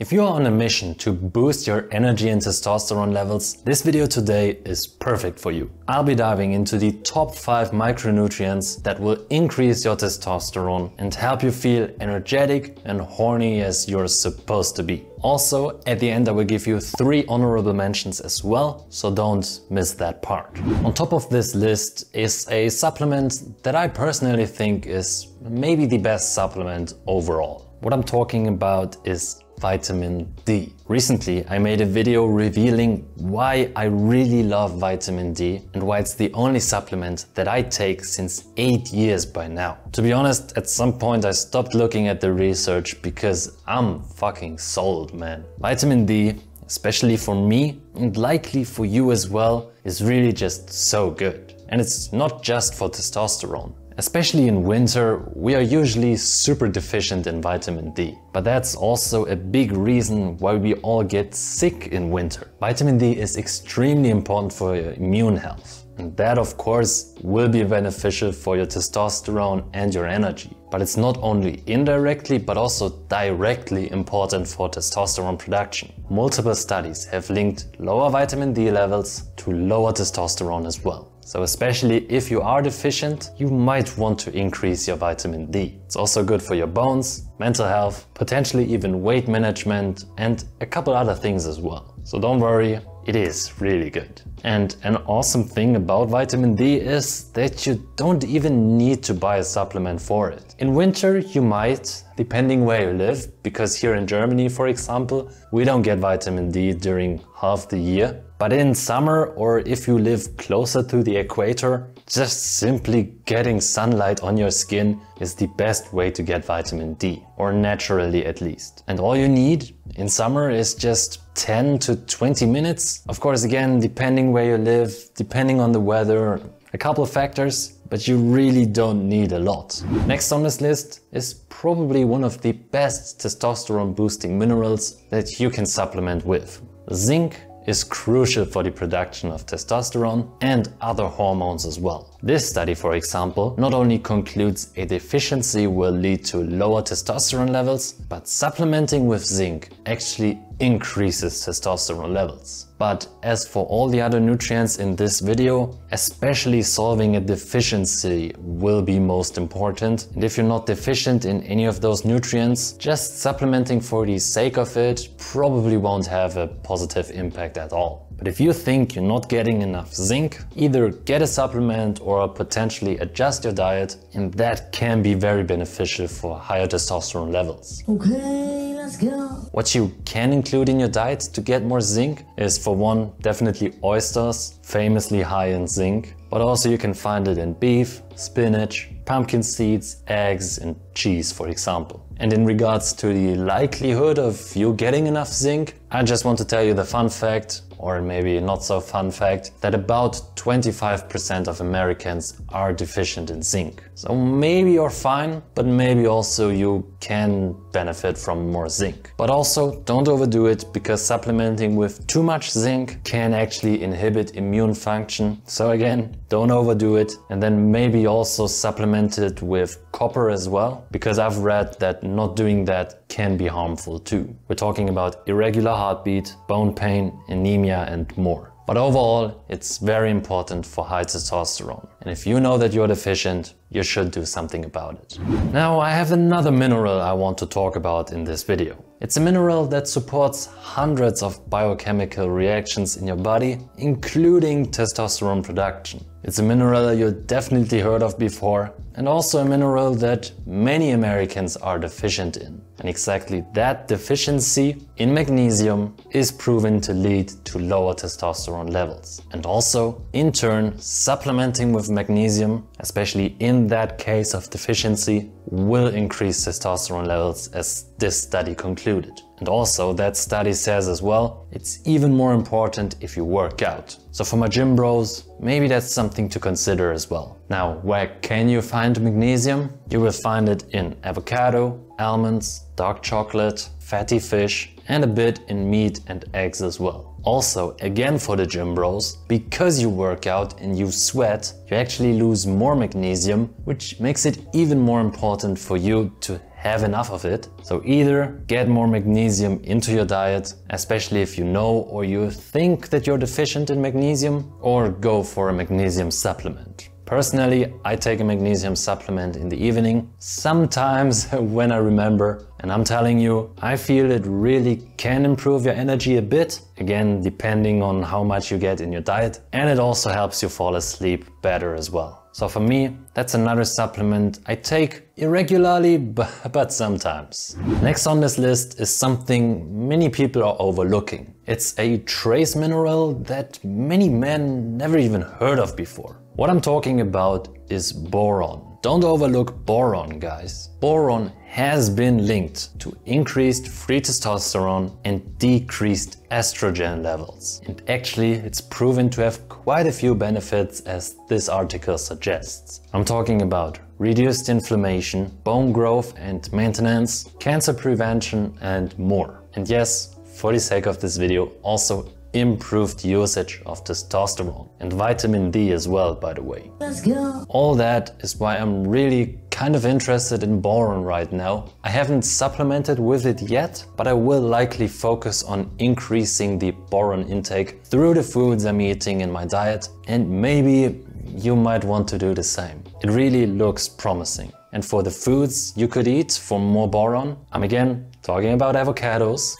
If you are on a mission to boost your energy and testosterone levels, this video today is perfect for you. I'll be diving into the top 5 micronutrients that will increase your testosterone and help you feel energetic and horny as you're supposed to be. Also, at the end I will give you 3 honorable mentions as well, so don't miss that part. On top of this list is a supplement that I personally think is maybe the best supplement overall. What I'm talking about is vitamin D. Recently, I made a video revealing why I really love vitamin D and why it's the only supplement that I take since 8 years by now. To be honest, at some point I stopped looking at the research because I'm fucking sold, man. Vitamin D especially for me and likely for you as well, is really just so good. And it's not just for testosterone. Especially in winter, we are usually super deficient in vitamin D. But that's also a big reason why we all get sick in winter. Vitamin D is extremely important for your immune health. And that of course will be beneficial for your testosterone and your energy. But it's not only indirectly but also directly important for testosterone production. Multiple studies have linked lower vitamin D levels to lower testosterone as well. So especially if you are deficient, you might want to increase your vitamin D. It's also good for your bones, mental health, potentially even weight management and a couple other things as well. So don't worry, it is really good. And an awesome thing about vitamin D is that you don't even need to buy a supplement for it. In winter you might, depending where you live, because here in Germany for example, we don't get vitamin D during half the year. But in summer or if you live closer to the equator, just simply getting sunlight on your skin is the best way to get vitamin D, or naturally at least. And all you need in summer is just 10 to 20 minutes. Of course, again, depending where you live, depending on the weather, a couple of factors, but you really don't need a lot. Next on this list is probably one of the best testosterone boosting minerals that you can supplement with. Zinc is crucial for the production of testosterone and other hormones as well. This study, for example, not only concludes a deficiency will lead to lower testosterone levels, but supplementing with zinc actually increases testosterone levels. But as for all the other nutrients in this video, especially solving a deficiency will be most important. And if you're not deficient in any of those nutrients, just supplementing for the sake of it probably won't have a positive impact at all. But if you think you're not getting enough zinc, either get a supplement or potentially adjust your diet and that can be very beneficial for higher testosterone levels. Okay, let's go. What you can include in your diet to get more zinc is for one, definitely oysters, famously high in zinc, but also you can find it in beef, spinach, pumpkin seeds, eggs and cheese for example. And in regards to the likelihood of you getting enough zinc, I just want to tell you the fun fact or maybe not so fun fact, that about 25% of Americans are deficient in zinc. So maybe you're fine, but maybe also you can benefit from more zinc. But also don't overdo it because supplementing with too much zinc can actually inhibit immune function. So again, don't overdo it and then maybe also supplement it with copper as well because I've read that not doing that can be harmful too. We're talking about irregular heartbeat, bone pain, anemia and more. But overall, it's very important for high testosterone. And if you know that you're deficient, you should do something about it. Now I have another mineral I want to talk about in this video. It's a mineral that supports hundreds of biochemical reactions in your body, including testosterone production. It's a mineral you definitely heard of before and also a mineral that many Americans are deficient in. And exactly that deficiency in magnesium is proven to lead to lower testosterone levels. And also, in turn, supplementing with magnesium, especially in that case of deficiency, will increase testosterone levels as this study concluded. And also that study says as well, it's even more important if you work out. So for my gym bros, maybe that's something to consider as well. Now, where can you find magnesium? You will find it in avocado, almonds, dark chocolate, fatty fish, and a bit in meat and eggs as well. Also, again for the gym bros, because you work out and you sweat, you actually lose more magnesium, which makes it even more important for you to have enough of it. So either get more magnesium into your diet, especially if you know or you think that you're deficient in magnesium, or go for a magnesium supplement. Personally, I take a magnesium supplement in the evening, sometimes when I remember. And I'm telling you, I feel it really can improve your energy a bit, again, depending on how much you get in your diet. And it also helps you fall asleep better as well. So for me, that's another supplement I take irregularly, but sometimes. Next on this list is something many people are overlooking. It's a trace mineral that many men never even heard of before. What I'm talking about is boron. Don't overlook boron, guys. Boron has been linked to increased free testosterone and decreased estrogen levels. And actually, it's proven to have quite a few benefits as this article suggests. I'm talking about reduced inflammation, bone growth and maintenance, cancer prevention and more. And yes, for the sake of this video, also improved usage of testosterone and vitamin D as well, by the way. Let's go. All that is why I'm really kind of interested in boron right now. I haven't supplemented with it yet, but I will likely focus on increasing the boron intake through the foods I'm eating in my diet and maybe you might want to do the same. It really looks promising. And for the foods you could eat for more boron, I'm again talking about avocados.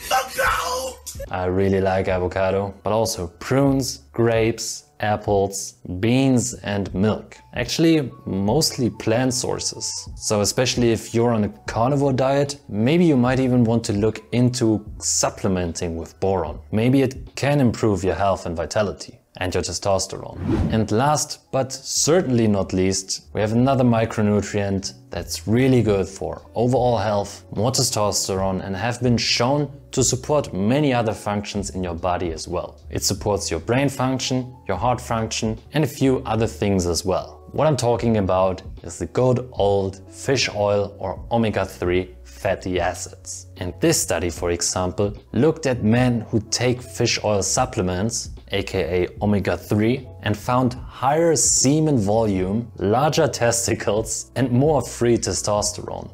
I really like avocado, but also prunes, grapes, apples, beans and milk. Actually, mostly plant sources. So especially if you're on a carnivore diet, maybe you might even want to look into supplementing with boron. Maybe it can improve your health and vitality and your testosterone. And last, but certainly not least, we have another micronutrient that's really good for overall health, more testosterone and have been shown to support many other functions in your body as well. It supports your brain function, your heart function and a few other things as well. What I'm talking about is the good old fish oil or omega-3 fatty acids. And this study, for example, looked at men who take fish oil supplements aka omega-3, and found higher semen volume, larger testicles and more free testosterone.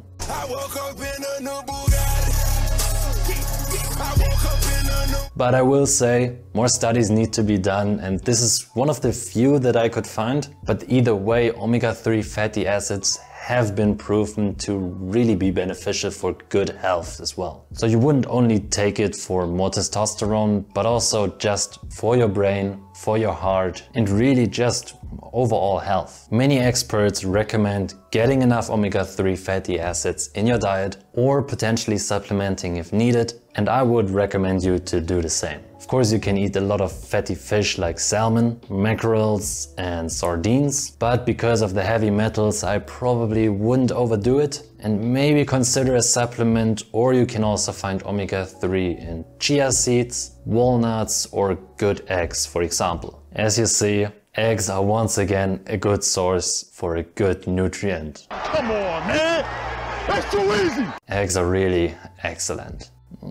But I will say, more studies need to be done and this is one of the few that I could find. But either way, omega-3 fatty acids have been proven to really be beneficial for good health as well. So you wouldn't only take it for more testosterone, but also just for your brain, for your heart, and really just overall health. Many experts recommend getting enough omega-3 fatty acids in your diet or potentially supplementing if needed, and I would recommend you to do the same. Of course, you can eat a lot of fatty fish like salmon, mackerels and sardines, but because of the heavy metals, I probably wouldn't overdo it and maybe consider a supplement or you can also find omega-3 in chia seeds, walnuts or good eggs, for example. As you see, eggs are once again a good source for a good nutrient. Come on, man! That's too easy! Eggs are really excellent.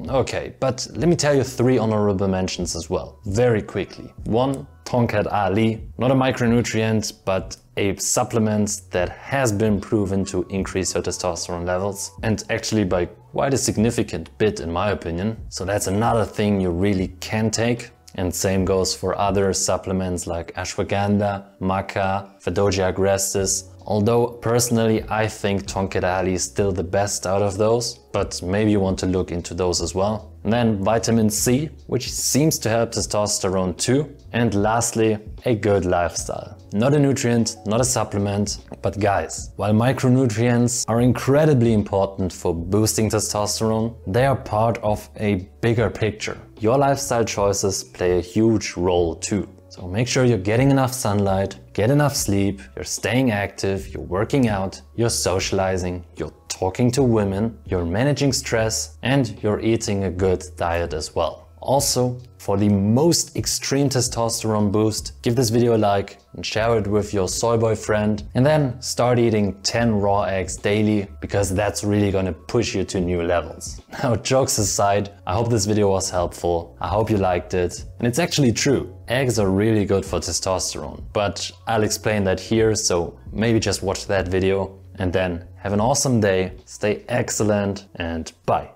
Okay, but let me tell you three honorable mentions as well, very quickly. One, Tongkat Ali, not a micronutrient, but a supplement that has been proven to increase your testosterone levels, and actually by quite a significant bit in my opinion. So that's another thing you really can take. And same goes for other supplements like ashwagandha, maca, Fadogia agrestis, Although personally I think Tongkat Ali is still the best out of those, but maybe you want to look into those as well. And then vitamin C, which seems to help testosterone too. And lastly, a good lifestyle. Not a nutrient, not a supplement, but guys, while micronutrients are incredibly important for boosting testosterone, they are part of a bigger picture. Your lifestyle choices play a huge role too. So make sure you're getting enough sunlight, get enough sleep, you're staying active, you're working out, you're socializing, you're talking to women, you're managing stress, and you're eating a good diet as well. Also, for the most extreme testosterone boost, give this video a like and share it with your soy boy friend and then start eating 10 raw eggs daily because that's really gonna push you to new levels. Now jokes aside, I hope this video was helpful, I hope you liked it and it's actually true. Eggs are really good for testosterone, but I'll explain that here so maybe just watch that video And then have an awesome day, stay excellent and bye.